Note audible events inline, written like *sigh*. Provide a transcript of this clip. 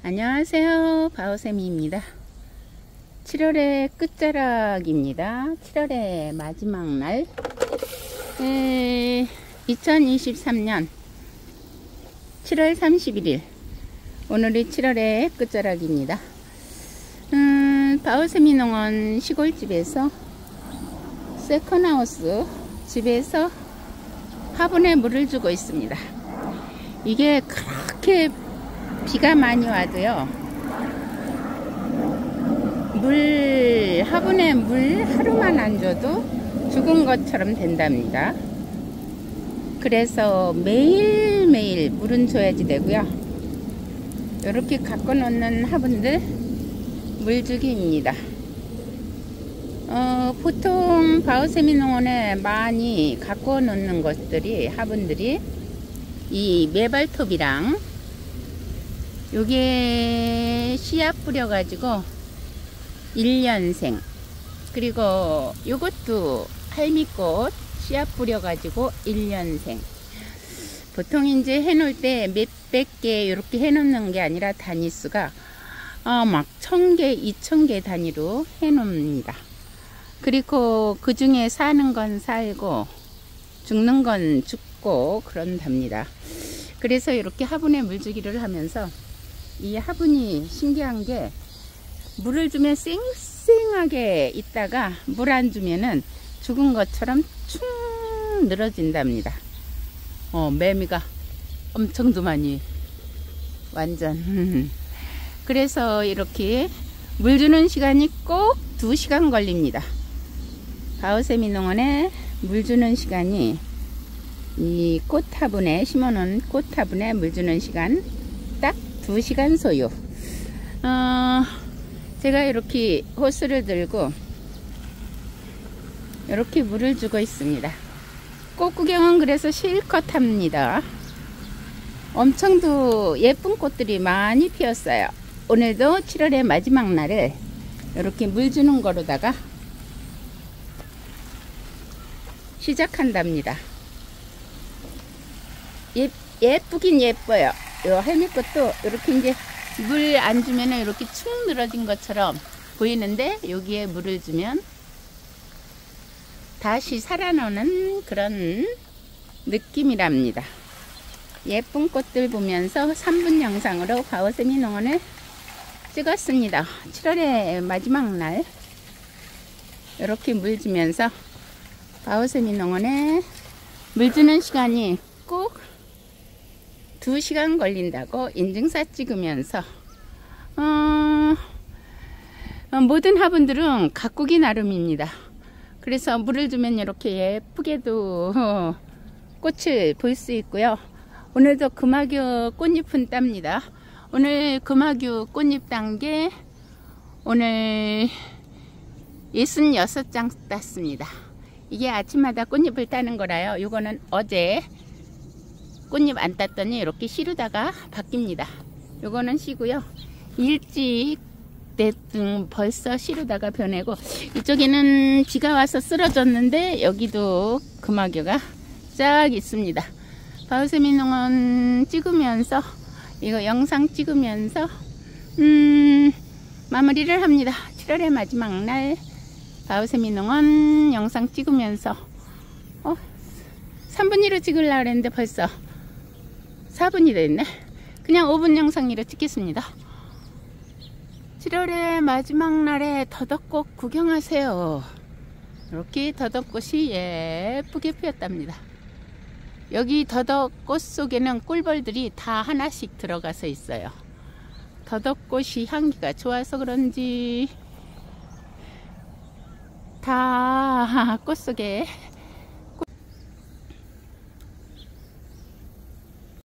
안녕하세요. 바오세미입니다. 7월의 끝자락입니다. 7월의 마지막 날. 에, 2023년 7월 31일 오늘이 7월의 끝자락입니다. 음, 바오세미 농원 시골집에서 세컨하우스 집에서 화분에 물을 주고 있습니다. 이게 그렇게 비가 많이 와도요. 물 화분에 물 하루만 안 줘도 죽은 것처럼 된답니다. 그래서 매일매일 물은 줘야지 되고요. 이렇게 갖고 놓는 화분들 물주기입니다. 어, 보통 바우세미 농원에 많이 갖고 놓는 것들이 화분들이 이 메발톱이랑 요게 씨앗 뿌려가지고 1년생 그리고 요것도 할미꽃 씨앗 뿌려가지고 1년생 보통 이제 해놓을 때 몇백 개 이렇게 해놓는 게 아니라 단위수가 어, 막 천 개, 이천 개 단위로 해놓습니다. 그리고 그 중에 사는 건 살고 죽는 건 죽고 그런답니다. 그래서 이렇게 화분에 물주기를 하면서 이 화분이 신기한 게 물을 주면 쌩쌩하게 있다가 물 안 주면은 죽은 것처럼 축 늘어진답니다. 어, 매미가 엄청 도 많이 완전 *laughs* 그래서 이렇게 물 주는 시간이 꼭 2시간 걸립니다. 바우세미 농원에 물 주는 시간이 이 꽃 화분에 심어놓은 꽃 화분에 물 주는 시간 딱 2시간 소요. 어, 제가 이렇게 호스를 들고 이렇게 물을 주고 있습니다. 꽃 구경은 그래서 실컷 합니다. 엄청도 예쁜 꽃들이 많이 피었어요. 오늘도 7월의 마지막 날을 이렇게 물 주는 거로다가 시작한답니다. 예, 예쁘긴 예뻐요 요 할미꽃도 이렇게 이제 물 안 주면 이렇게 축 늘어진 것처럼 보이는데 여기에 물을 주면 다시 살아나는 그런 느낌이랍니다. 예쁜 꽃들 보면서 3분 영상으로 바오세미 농원을 찍었습니다. 7월의 마지막 날 이렇게 물 주면서 바오세미 농원에 물 주는 시간이 꼭 2시간 걸린다고 인증사 찍으면서 어, 어, 모든 화분들은 가꾸기 나름입니다. 그래서 물을 주면 이렇게 예쁘게도 어, 꽃을 볼 수 있고요. 오늘도 금화교 꽃잎은 땁니다. 오늘 금화교 꽃잎 단계 오늘 66장 땄습니다. 이게 아침마다 꽃잎을 따는 거라요. 이거는 어제 꽃잎 안 땄더니 이렇게 시루다가 바뀝니다. 요거는 시고요. 일찍 대등 벌써 시루다가 변해고 이쪽에는 비가 와서 쓰러졌는데 여기도 금화교가 쫙 있습니다. 바우세미 농원 찍으면서 이거 영상 찍으면서 음 마무리를 합니다. 7월의 마지막 날 바우세미 농원 영상 찍으면서 어 3분 1로 찍으려고 했는데 벌써 4분이 됐네. 그냥 5분 영상으로 찍겠습니다. 7월의 마지막 날에 더덕꽃 구경하세요. 이렇게 더덕꽃이 예쁘게 피었답니다. 여기 더덕꽃 속에는 꿀벌들이 다 하나씩 들어가서 있어요. 더덕꽃이 향기가 좋아서 그런지 다 꽃 속에